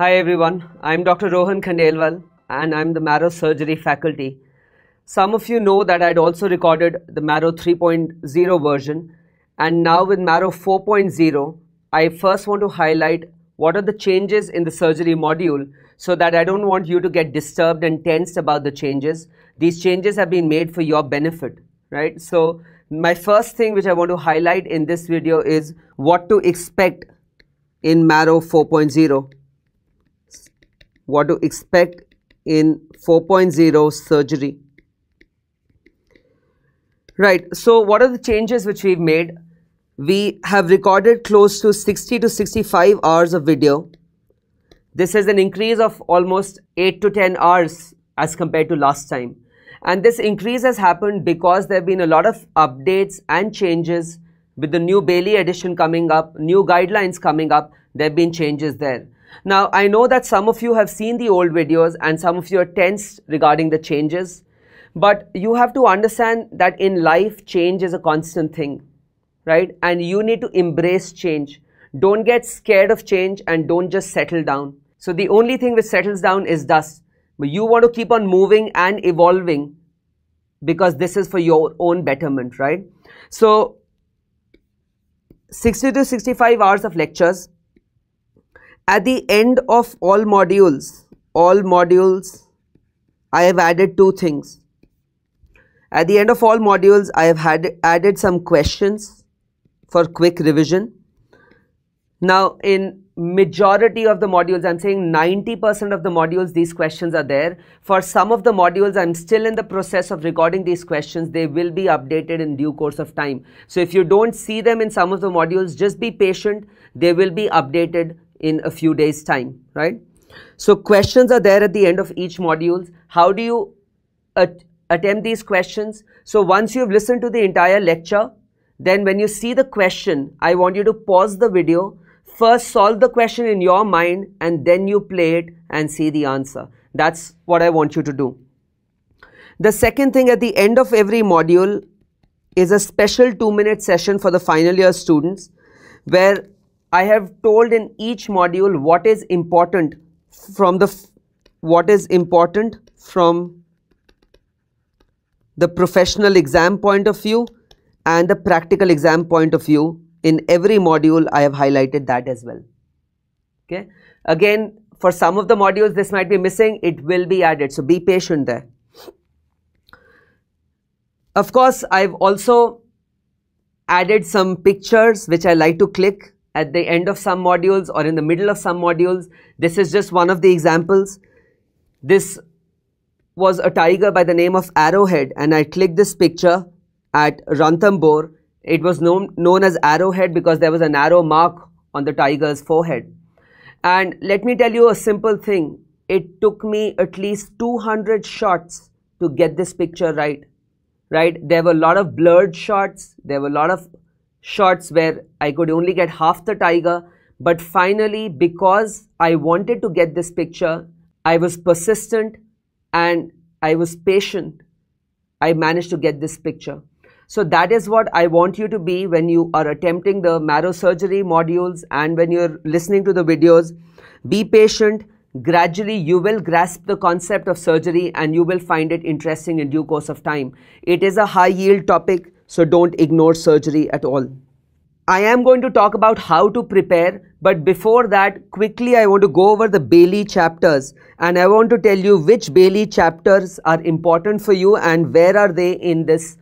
Hi everyone, I'm Dr. Rohan Khandelwal and I'm the Marrow Surgery faculty. Some of you know that I'd also recorded the Marrow 3.0 version and now with Marrow 4.0, I first want to highlight what are the changes in the surgery module so that I don't want you to get disturbed and tensed about the changes. These changes have been made for your benefit, right? So my first thing which I want to highlight in this video is what to expect in Marrow 4.0. What to expect in 4.0 surgery. Right, so what are the changes which we've made? We have recorded close to 60 to 65 hours of video. This is an increase of almost 8 to 10 hours as compared to last time. And this increase has happened because there have been a lot of updates and changes with the new Bailey edition coming up, new guidelines coming up, there have been changes there. Now, I know that some of you have seen the old videos and some of you are tensed regarding the changes, but you have to understand that in life, change is a constant thing, right? And you need to embrace change. Don't get scared of change and don't just settle down. So the only thing which settles down is dust. But you want to keep on moving and evolving because this is for your own betterment, right? So 60 to 65 hours of lectures. At the end of all modules, all modules, I have added two things. At the end of all modules, I have had added some questions for quick revision. Now, in majority of the modules, I'm saying 90% of the modules, these questions are there. For some of the modules, I'm still in the process of recording these questions. They will be updated in due course of time. So if you don't see them in some of the modules, just be patient. They will be updated in a few days time, right? So questions are there at the end of each module. How do you at attempt these questions? So once you've listened to the entire lecture, then when you see the question, I want you to pause the video, First, solve the question in your mind and then you play it and see the answer. That's what I want you to do. The second thing at the end of every module is a special two minute session for the final year students where I have told in each module what is important from the what is important from the professional exam point of view and the practical exam point of view in every module I have highlighted that as well. Okay. Again, for some of the modules this might be missing, it will be added. So be patient there. Of course, I've also added some pictures which I like to click at the end of some modules or in the middle of some modules. This is just one of the examples. This was a tiger by the name of Arrowhead and I clicked this picture at Ranthambore it was known, known as arrowhead because there was an arrow mark on the tiger's forehead. And let me tell you a simple thing. It took me at least 200 shots to get this picture right. Right? There were a lot of blurred shots. There were a lot of shots where I could only get half the tiger. But finally, because I wanted to get this picture, I was persistent and I was patient. I managed to get this picture. So that is what I want you to be when you are attempting the marrow surgery modules and when you're listening to the videos. Be patient. Gradually, you will grasp the concept of surgery and you will find it interesting in due course of time. It is a high yield topic, so don't ignore surgery at all. I am going to talk about how to prepare, but before that, quickly I want to go over the Bailey chapters and I want to tell you which Bailey chapters are important for you and where are they in this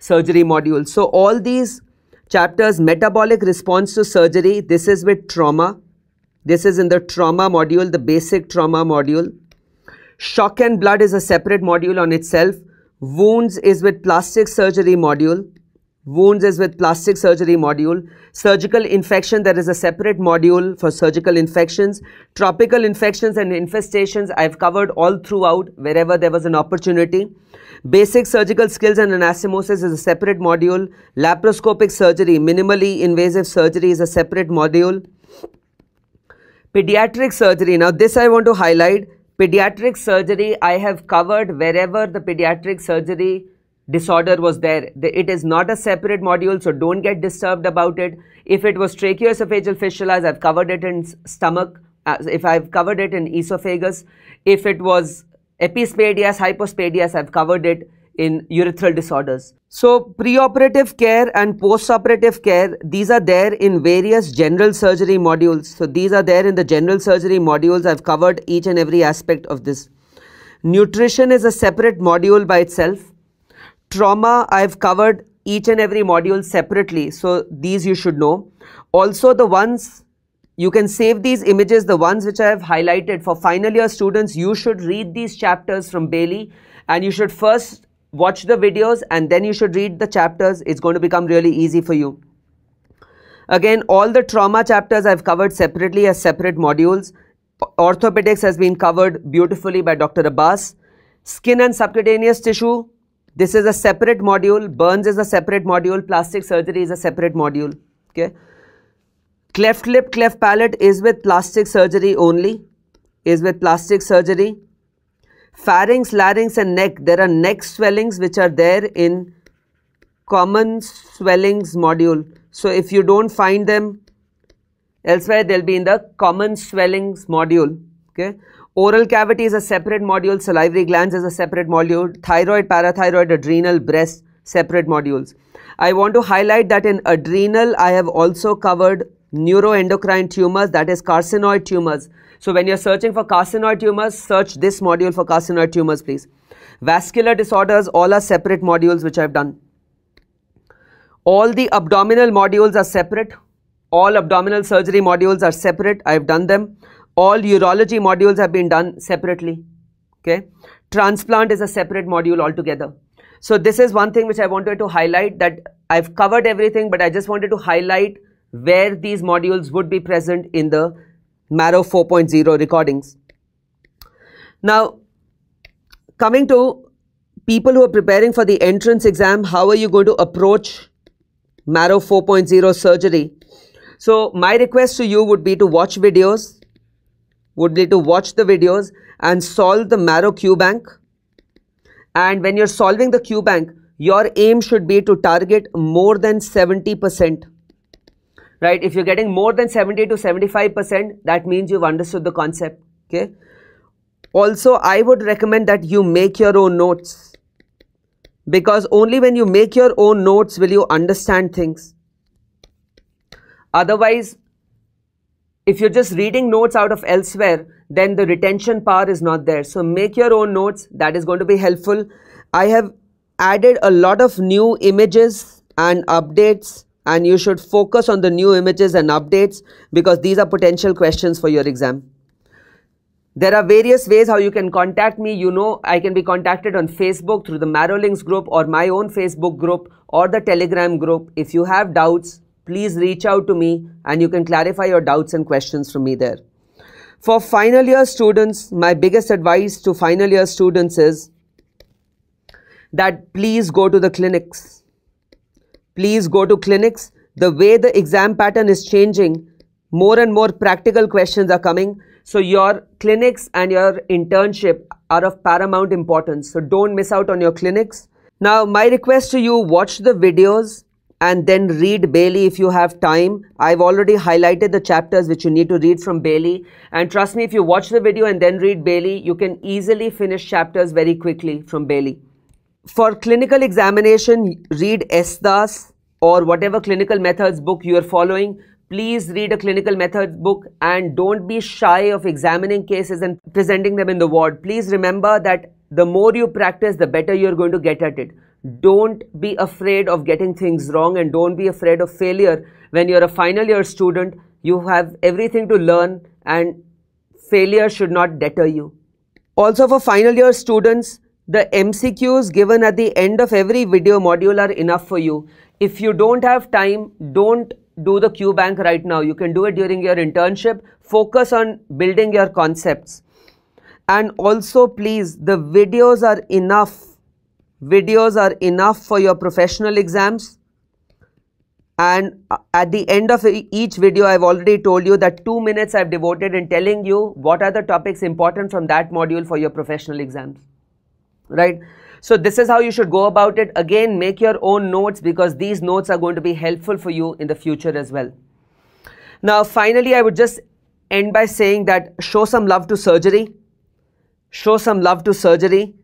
surgery module. So all these chapters, metabolic response to surgery, this is with trauma. This is in the trauma module, the basic trauma module. Shock and blood is a separate module on itself. Wounds is with plastic surgery module. Wounds is with plastic surgery module. Surgical infection, there is a separate module for surgical infections. Tropical infections and infestations, I've covered all throughout wherever there was an opportunity. Basic surgical skills and anastomosis is a separate module. Laparoscopic surgery, minimally invasive surgery is a separate module. Pediatric surgery, now this I want to highlight. Pediatric surgery, I have covered wherever the pediatric surgery disorder was there. It is not a separate module, so don't get disturbed about it. If it was tracheoesophageal fistulas, I've covered it in stomach uh, if I've covered it in esophagus, if it was epispadias, hypospadias, I've covered it in urethral disorders. So preoperative care and postoperative care, these are there in various general surgery modules. So these are there in the general surgery modules. I've covered each and every aspect of this. Nutrition is a separate module by itself. Trauma, I've covered each and every module separately. So these you should know. Also the ones, you can save these images, the ones which I have highlighted for final year students, you should read these chapters from Bailey and you should first watch the videos and then you should read the chapters. It's going to become really easy for you. Again, all the trauma chapters I've covered separately as separate modules. Orthopedics has been covered beautifully by Dr. Abbas. Skin and subcutaneous tissue, this is a separate module. Burns is a separate module. Plastic surgery is a separate module. Okay. Cleft lip, cleft palate is with plastic surgery only. Is with plastic surgery. Pharynx, larynx and neck. There are neck swellings which are there in common swellings module. So if you don't find them elsewhere, they'll be in the common swellings module. Okay. Oral cavity is a separate module. Salivary glands is a separate module. Thyroid, parathyroid, adrenal, breast, separate modules. I want to highlight that in adrenal, I have also covered neuroendocrine tumors, that is carcinoid tumors. So when you're searching for carcinoid tumors, search this module for carcinoid tumors, please. Vascular disorders, all are separate modules which I've done. All the abdominal modules are separate. All abdominal surgery modules are separate. I've done them. All urology modules have been done separately. Okay. Transplant is a separate module altogether. So this is one thing which I wanted to highlight that I've covered everything, but I just wanted to highlight where these modules would be present in the Marrow 4.0 recordings. Now, coming to people who are preparing for the entrance exam, how are you going to approach Marrow 4.0 surgery? So, my request to you would be to watch videos, would be to watch the videos and solve the Marrow Q bank. And when you're solving the Q bank, your aim should be to target more than 70% right? If you're getting more than 70 to 75%, that means you've understood the concept, okay? Also, I would recommend that you make your own notes because only when you make your own notes will you understand things. Otherwise, if you're just reading notes out of elsewhere, then the retention power is not there. So make your own notes. That is going to be helpful. I have added a lot of new images and updates and you should focus on the new images and updates because these are potential questions for your exam. There are various ways how you can contact me. You know, I can be contacted on Facebook through the Marrowlinks group or my own Facebook group or the Telegram group. If you have doubts, please reach out to me and you can clarify your doubts and questions from me there. For final year students, my biggest advice to final year students is that please go to the clinics please go to clinics. The way the exam pattern is changing, more and more practical questions are coming. So your clinics and your internship are of paramount importance. So don't miss out on your clinics. Now, my request to you, watch the videos and then read Bailey if you have time. I've already highlighted the chapters which you need to read from Bailey. And trust me, if you watch the video and then read Bailey, you can easily finish chapters very quickly from Bailey for clinical examination, read S. Das or whatever clinical methods book you are following. Please read a clinical methods book and don't be shy of examining cases and presenting them in the ward. Please remember that the more you practice, the better you're going to get at it. Don't be afraid of getting things wrong and don't be afraid of failure. When you're a final year student, you have everything to learn and failure should not deter you. Also for final year students, the MCQs given at the end of every video module are enough for you. If you don't have time, don't do the Q bank right now. You can do it during your internship. Focus on building your concepts. And also please, the videos are enough. Videos are enough for your professional exams. And uh, at the end of each video, I've already told you that two minutes I've devoted in telling you what are the topics important from that module for your professional exams right? So this is how you should go about it. Again, make your own notes because these notes are going to be helpful for you in the future as well. Now, finally, I would just end by saying that show some love to surgery, show some love to surgery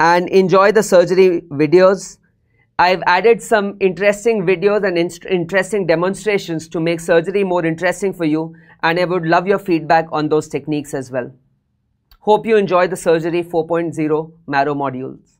and enjoy the surgery videos. I've added some interesting videos and interesting demonstrations to make surgery more interesting for you and I would love your feedback on those techniques as well. Hope you enjoy the Surgery 4.0 Marrow modules.